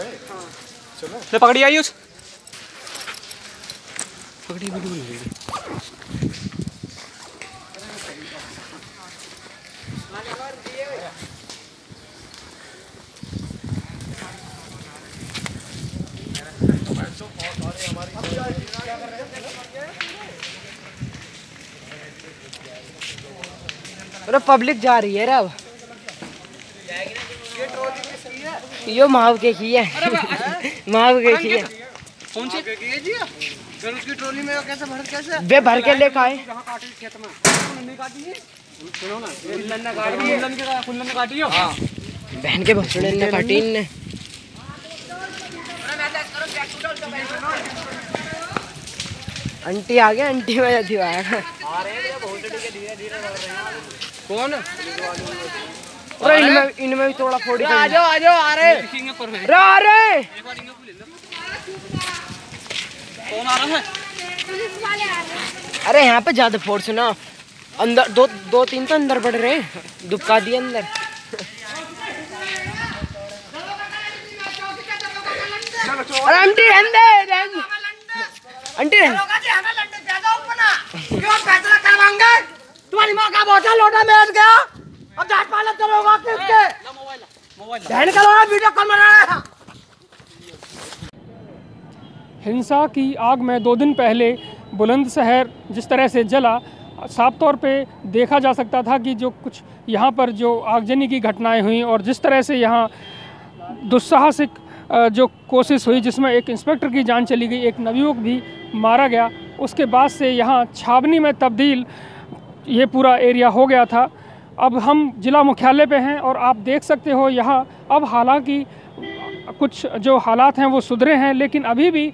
ले पकड़ी आई उस। पकड़ी रही अरे पब्लिक जा रही है रे अब। यो माव के की है माव के की है कौन सी? फिर उसकी ट्रॉली में कैसे भर कैसे? वे भर के लेके आए। कुल्लन के कुल्लन ने काटी हो? बहन के भसड़े ने काटी इनने। आंटी आ गया आंटी में जाती आया कौन? अरे इनमें इनमें भी थोड़ा फोड़ी आ जाओ आ जाओ आ रहे दिखेंगे पर है रे अरे कौन आ रहा है अरे यहाँ पे ज़्यादा फोर्स ना अंदर दो दो तीन तो अंदर बढ़ रहे दुबका दिए अंदर अरे आंटी रहने। आंटी रहने क्यों फैसला करवाएँगे तुम्हारी माँ का बोतल लोटा में गया अब जाट पालन करोगा किसके बहन का वीडियो कॉल बना रहा है। हिंसा की आग में दो दिन पहले बुलंदशहर जिस तरह से जला साफ़ तौर पे देखा जा सकता था कि जो कुछ यहाँ पर जो आगजनी की घटनाएँ हुई और जिस तरह से यहाँ दुस्साहसिक जो कोशिश हुई जिसमें एक इंस्पेक्टर की जान चली गई एक नवयुवक भी मारा गया उसके बाद से यहाँ छावनी में तब्दील ये पूरा एरिया हो गया था। अब हम जिला मुख्यालय पे हैं और आप देख सकते हो यहाँ, अब हालाँकि कुछ जो हालात हैं वो सुधरे हैं, लेकिन अभी भी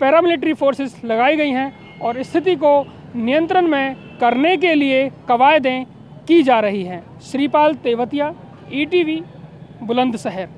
पैरामिलिट्री फोर्सेस लगाई गई हैं और स्थिति को नियंत्रण में करने के लिए कवायदें की जा रही हैं। श्रीपाल तेवतिया ईटीवी बुलंदशहर।